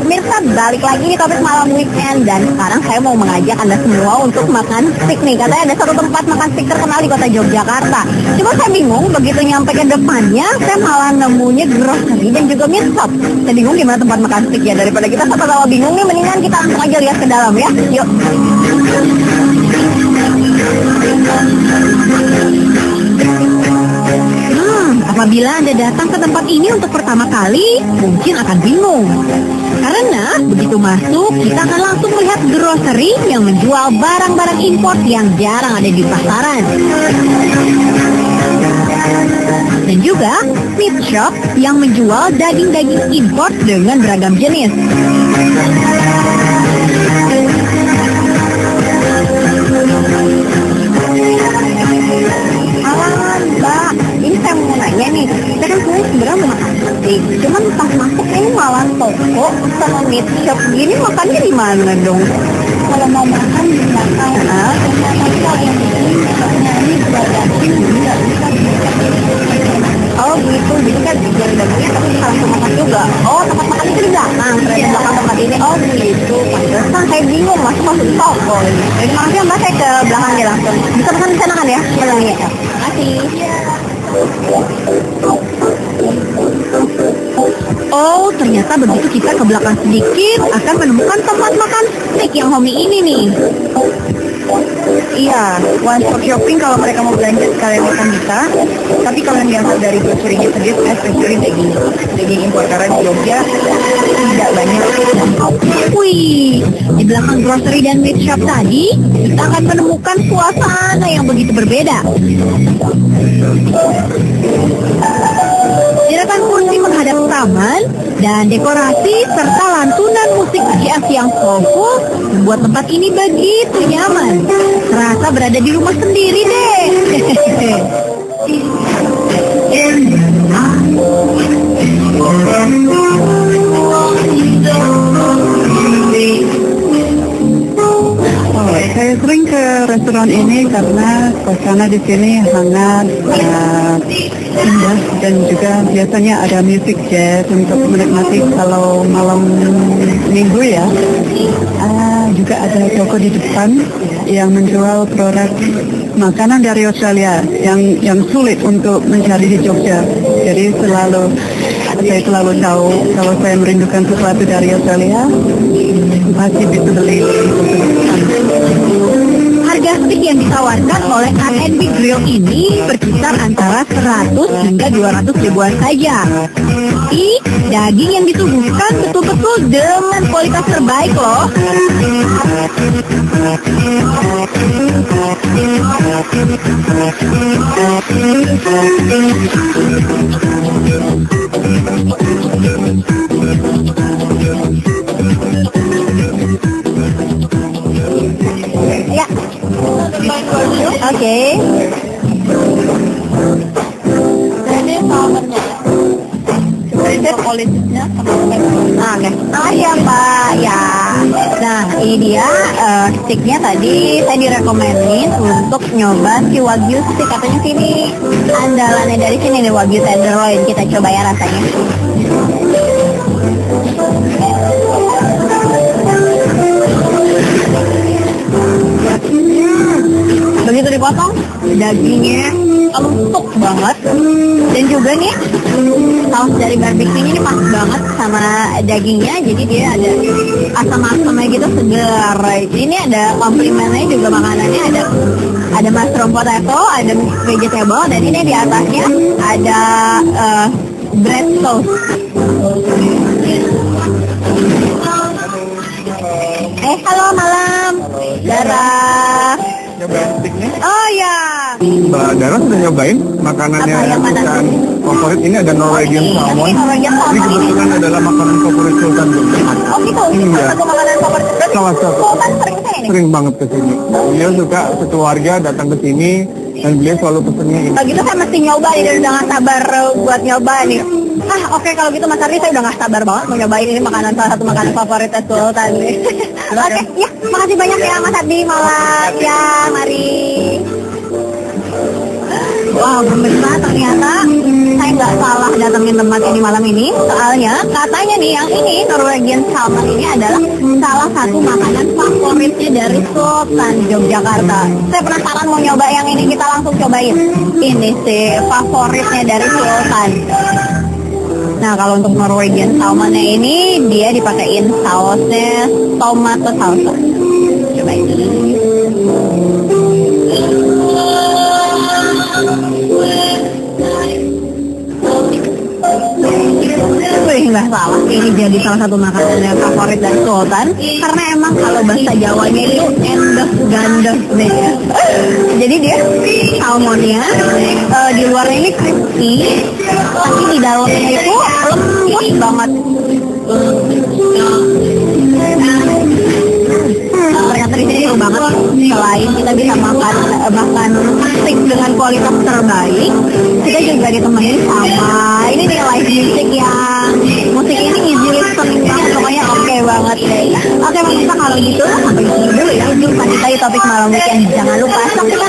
Pemirsa, balik lagi di topik malam weekend dan sekarang saya mau mengajak Anda semua untuk makan steak nih. Katanya ada satu tempat makan steak terkenal di kota Yogyakarta. Cuma saya bingung, begitu nyampe ke depannya, saya malah nemunya grocery dan juga shop. Saya bingung gimana tempat makan steak ya. Daripada kita sama-sama bingung nih, mendingan kita langsung aja lihat ke dalam ya. Yuk. Apabila Anda datang ke tempat ini untuk pertama kali, mungkin akan bingung. Karena begitu masuk, kita akan langsung melihat grocery yang menjual barang-barang impor yang jarang ada di pasaran. Dan juga meat shop yang menjual daging-daging impor dengan beragam jenis. Cuman pas masuk ini malah toko sama meat shop gini makannya di mana dong? Kalau mau makan di belakang, nah, kalau yang di sini misalnya ini berdaging, nggak bisa Oh gitu, jadi kan yang dagingnya tapi langsung makan juga. Oh tempat makan itu di belakang, ternyata di belakang tempat ini. Oh gitu, pantesan saya bingung masuk masuk toko ini. Jadi makasih mbak saya ke belakangnya langsung. Bisa pesan di sana kan ya? Belakangnya. Terima kasih. Oh, ternyata begitu kita ke belakang sedikit akan menemukan tempat makan steak yang homey ini nih. Iya, one stop shopping kalau mereka mau belanja sekalian makan bisa. Tapi kalau yang diambil dari grocery-nya sendiri, especially daging, daging impor karena Jogja tidak banyak. Wih, di belakang grocery dan meat shop tadi, kita akan menemukan suasana yang begitu berbeda. Deretan kursi menghadap taman dan dekorasi serta lantunan musik jazz yang soulful membuat tempat ini begitu nyaman. Terasa berada di rumah sendiri deh. restoran ini karena suasana di sini hangat, uh, indah dan juga biasanya ada musik jazz untuk menikmati kalau malam minggu ya. Ah, juga ada toko di depan yang menjual produk makanan dari Australia yang yang sulit untuk mencari di Jogja. Jadi selalu saya selalu tahu kalau saya merindukan sesuatu dari Australia pasti bisa beli yang ditawarkan oleh R&B Grill ini berkisar antara 100 hingga 200 ribuan saja. Tapi daging yang disuguhkan betul-betul dengan kualitas terbaik loh. Ya. Ini politisnya Nah, oke. Ah ya Pak, ya. Nah, ini dia eh, sticknya tadi saya direkomenin untuk nyoba si wagyu stick katanya sini andalannya dari sini nih wagyu tenderloin kita coba ya rasanya. begitu dipotong dagingnya empuk banget. Dan juga nih saus dari barbecue ini pas banget sama dagingnya jadi dia ada asam-asamnya gitu segar. Ini ada komplimennya juga makanannya ada ada mushroom potato ada vegetable dan ini di atasnya ada eh, bread sauce. Eh halo malam. Sticknya? Oh ya. Mbak Dara sudah nyobain makanannya Apa yang bukan favorit ini ada Norwegian salmon. Ini kebetulan adalah makanan favorit Sultan Jogja. Oh gitu. Iya. Satu makanan favorit. Berarti Salah satu. Sultan sering banget ke sini. Beliau suka sekeluarga datang ke sini dan beliau selalu pesennya ini. Kalau gitu saya mesti nyoba nih dan udah gak sabar uh, buat nyoba nih. Ah oke kalau gitu Mas Ardi saya udah gak sabar banget mau nyobain ini makanan salah satu makanan favorit Sultan nih. oke ya makasih banyak ya Mas Ardi malam ya mari. Wow, pemirsa ternyata saya nggak salah datengin tempat ini malam ini. Soalnya katanya nih yang ini Norwegian Salmon ini adalah salah satu makanan favoritnya dari Sultan Yogyakarta. Saya penasaran mau nyoba yang ini kita langsung cobain. Ini sih favoritnya dari Sultan. Nah kalau untuk Norwegian salmonnya ini dia dipakein sausnya tomato salsa. Coba ini. Salah, ini jadi salah satu makanan yang favorit dari Sultan karena emang kalau bahasa Jawanya itu endos gandos deh ya. Jadi dia salmonnya eh, di luarnya ini crispy, tapi di dalamnya itu lembut banget. Hmm, ternyata banget. Selain kita bisa makan eh, makan steak dengan kualitas terbaik, kita juga ditemenin sama ini nih live music yang banget deh. Oke pemirsa kalau gitu sampai sini dulu ya. Jumpa kita di topik malam weekend. Jangan lupa saksikan